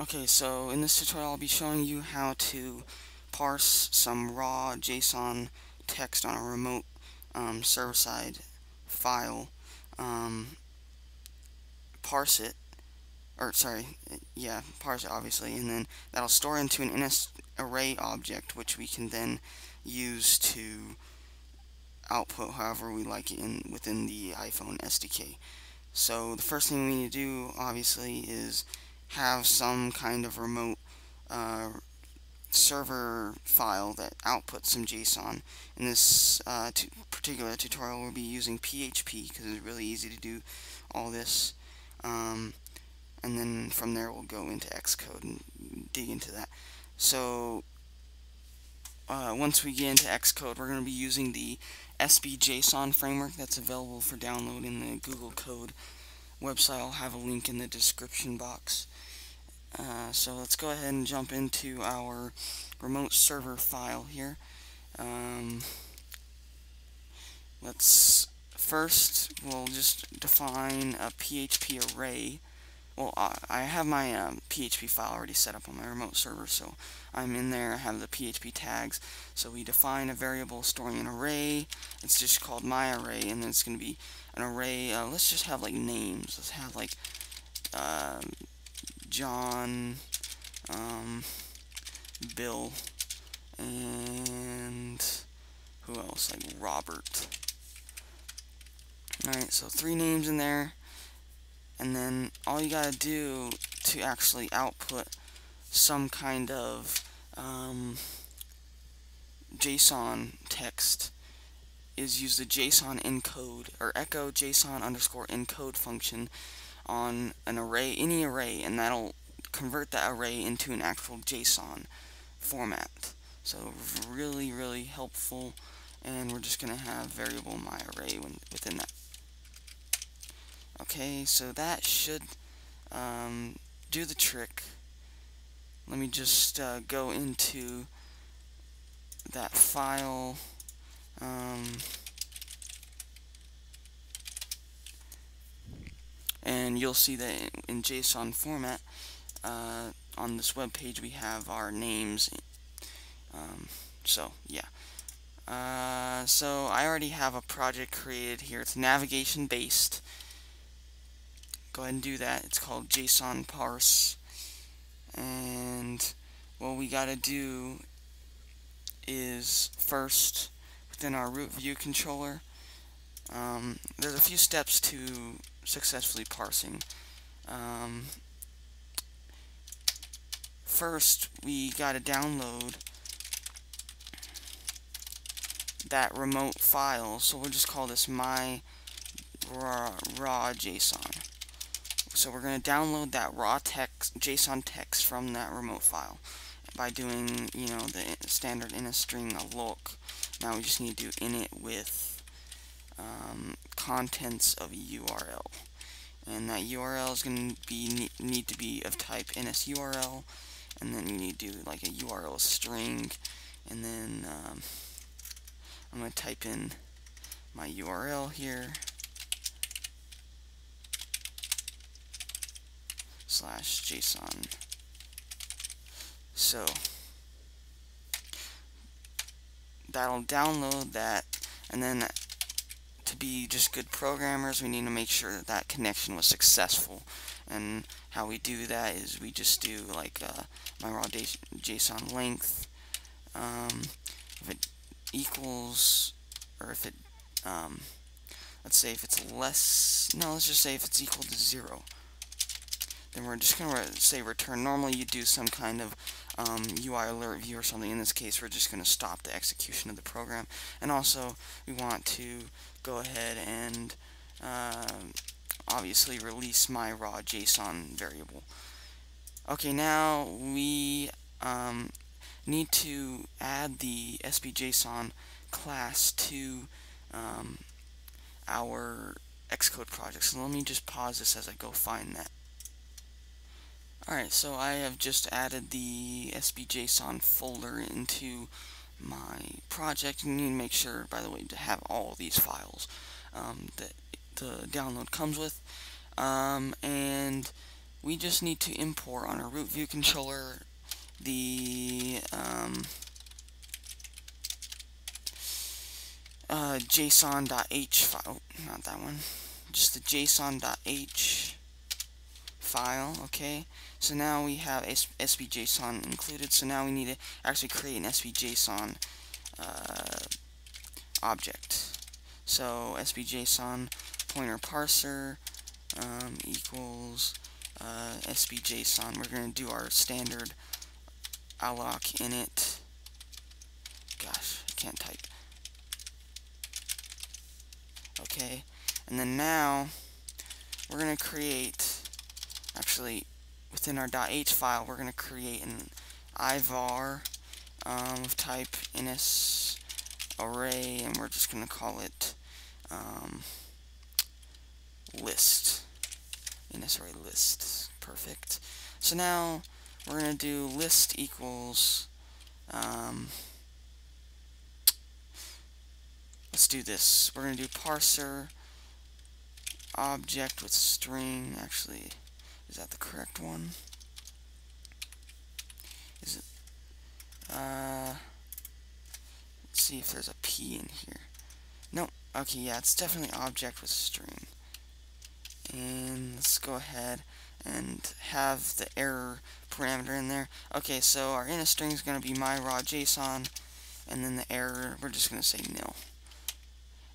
Okay, so in this tutorial I'll be showing you how to parse some raw JSON text on a remote um, server-side file, um, parse it, or sorry, yeah, parse it obviously, and then that'll store into an array object which we can then use to output however we like it in within the iPhone SDK. So the first thing we need to do obviously is have some kind of remote uh, server file that outputs some JSON. In this uh, particular tutorial, we'll be using PHP because it's really easy to do all this. Um, and then from there, we'll go into Xcode and dig into that. So uh, once we get into Xcode, we're going to be using the SBJSON framework that's available for download in the Google Code website. I'll have a link in the description box. Uh, so let's go ahead and jump into our remote server file here. Um, let's first we'll just define a PHP array. Well, I have my um, PHP file already set up on my remote server, so I'm in there. I have the PHP tags. So we define a variable storing an array. It's just called my array, and then it's going to be an array. Uh, let's just have like names. Let's have like um, John, um, Bill, and who else? Like Robert. Alright, so three names in there. And then all you gotta do to actually output some kind of um, JSON text is use the JSON encode or echo JSON underscore encode function on an array, any array, and that'll convert that array into an actual JSON format. So really, really helpful, and we're just going to have variable my array within that. Okay, so that should um, do the trick. Let me just uh, go into that file. Um, and you'll see that in JSON format uh, on this web page we have our names um, so yeah. Uh, so I already have a project created here. It's navigation based go ahead and do that. It's called JSON parse. And what we gotta do is first within our root view controller um, there's a few steps to successfully parsing. Um, first, we got to download that remote file. So we'll just call this my raw, raw JSON. So we're going to download that raw text JSON text from that remote file by doing, you know, the standard NSString a look. Now we just need to do init with um, contents of URL. And that URL is going to be need to be of type NSURL, and then you need to do like a URL string, and then um, I'm going to type in my URL here slash JSON. So that'll download that, and then to be just good programmers, we need to make sure that that connection was successful. And how we do that is we just do like uh, my raw JSON length. Um, if it equals, or if it, um, let's say if it's less, no, let's just say if it's equal to zero then we're just going to say return. Normally you do some kind of um, UI alert view or something. In this case, we're just going to stop the execution of the program. And also, we want to go ahead and uh, obviously release my raw JSON variable. Okay, now we um, need to add the SBJSON class to um, our Xcode project. So let me just pause this as I go find that. Alright, so I have just added the SBJSON folder into my project. You need to make sure, by the way, to have all these files um, that the download comes with. Um, and we just need to import on our root view controller the um, uh, json.h file, not that one, just the json.h file, okay? So now we have SBJSON included, so now we need to actually create an SBJSON uh, object. So SBJSON pointer parser um, equals uh, SBJSON. We're going to do our standard alloc init. Gosh, I can't type. Okay, and then now we're going to create, actually, within our .h file, we're going to create an ivar um, of type ins array, and we're just going to call it um, list. NSArray list. Perfect. So now we're going to do list equals um, let's do this. We're going to do parser object with string. Actually, is that the correct one? Is it? Uh, let's see if there's a P in here. Nope. Okay, yeah, it's definitely object with string. And let's go ahead and have the error parameter in there. Okay, so our init string is going to be my raw JSON, and then the error, we're just going to say nil.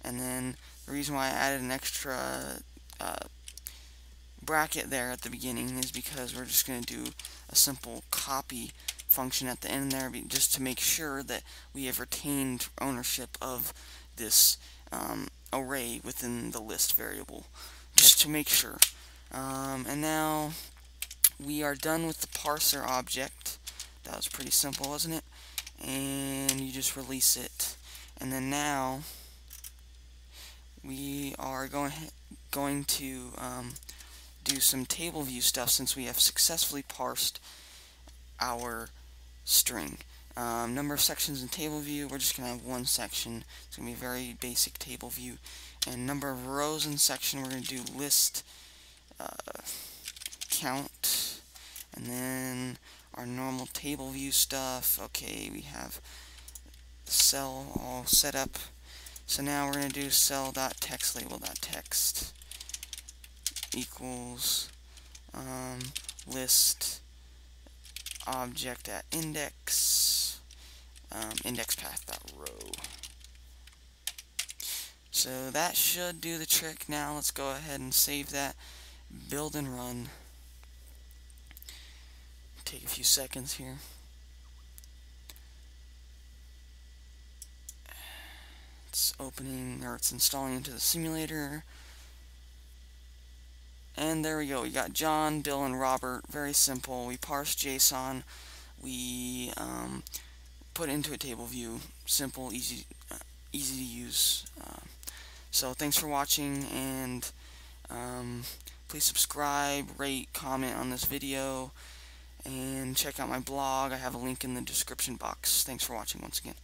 And then the reason why I added an extra uh, bracket there at the beginning is because we're just going to do a simple copy function at the end there just to make sure that we have retained ownership of this um, array within the list variable just to make sure. Um, and now we are done with the parser object. That was pretty simple wasn't it? And you just release it. And then now we are going going to um, do some table view stuff since we have successfully parsed our string. Um, number of sections in table view, we're just going to have one section. It's going to be a very basic table view. And number of rows in section, we're going to do list uh, count. And then our normal table view stuff. Okay, we have cell all set up. So now we're going to do cell.textLabel.text equals um, list object at index um, index path dot row. So that should do the trick. Now let's go ahead and save that, build and run. Take a few seconds here. It's opening, or it's installing into the simulator. And there we go. We got John, Bill, and Robert. Very simple. We parse JSON. We um, put into a table view. Simple, easy, uh, easy to use. Uh, so thanks for watching, and um, please subscribe, rate, comment on this video, and check out my blog. I have a link in the description box. Thanks for watching once again.